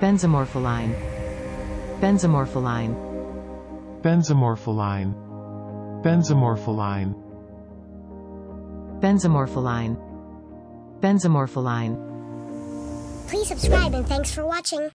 Benzomorpholine. Benzomorpholine. Benzomorpholine. Benzomorpholine. Benzomorpholine. Benzomorpholine. Please subscribe and thanks for watching.